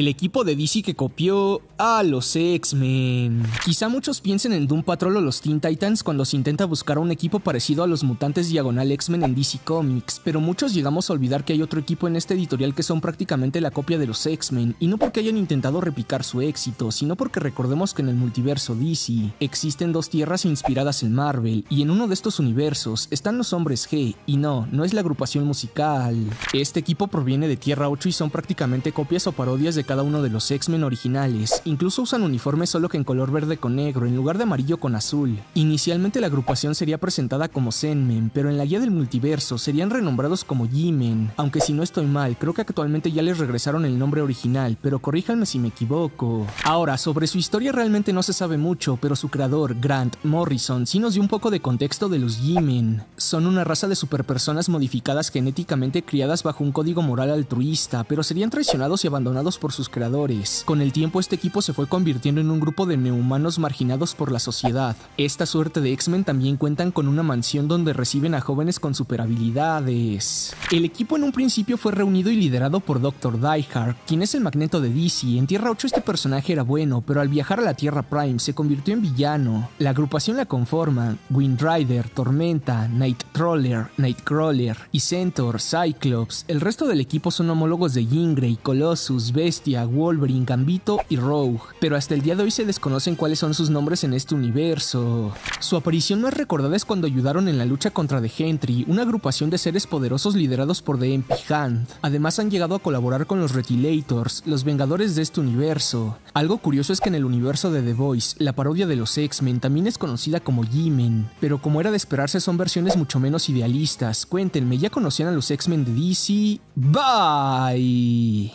el equipo de DC que copió a los X-Men. Quizá muchos piensen en Doom Patrol o los Teen Titans cuando se intenta buscar un equipo parecido a los mutantes diagonal X-Men en DC Comics, pero muchos llegamos a olvidar que hay otro equipo en este editorial que son prácticamente la copia de los X-Men, y no porque hayan intentado replicar su éxito, sino porque recordemos que en el multiverso DC existen dos tierras inspiradas en Marvel, y en uno de estos universos están los hombres G, y no, no es la agrupación musical. Este equipo proviene de Tierra 8 y son prácticamente copias o parodias de cada uno de los X-Men originales, incluso usan uniformes solo que en color verde con negro en lugar de amarillo con azul. Inicialmente la agrupación sería presentada como Zenmen, pero en la guía del multiverso serían renombrados como G-Men, aunque si no estoy mal, creo que actualmente ya les regresaron el nombre original, pero corríjanme si me equivoco. Ahora, sobre su historia realmente no se sabe mucho, pero su creador, Grant Morrison, sí nos dio un poco de contexto de los G-Men. Son una raza de superpersonas modificadas genéticamente criadas bajo un código moral altruista, pero serían traicionados y abandonados por sus creadores. Con el tiempo este equipo se fue convirtiendo en un grupo de nehumanos marginados por la sociedad. Esta suerte de X-Men también cuentan con una mansión donde reciben a jóvenes con superhabilidades. El equipo en un principio fue reunido y liderado por Dr. Diehard, quien es el magneto de DC. En Tierra 8 este personaje era bueno, pero al viajar a la Tierra Prime se convirtió en villano. La agrupación la conforman Wind Rider, Tormenta, Nightcrawler, Nightcrawler y Centaur, Cyclops. El resto del equipo son homólogos de Jean Grey, Colossus, Wolverine, Gambito y Rogue, pero hasta el día de hoy se desconocen cuáles son sus nombres en este universo. Su aparición más recordada es cuando ayudaron en la lucha contra The Gentry, una agrupación de seres poderosos liderados por The MP. Además han llegado a colaborar con los Retilators, los vengadores de este universo. Algo curioso es que en el universo de The Voice, la parodia de los X-Men también es conocida como G-Men, pero como era de esperarse son versiones mucho menos idealistas. Cuéntenme, ¿ya conocían a los X-Men de DC? Bye.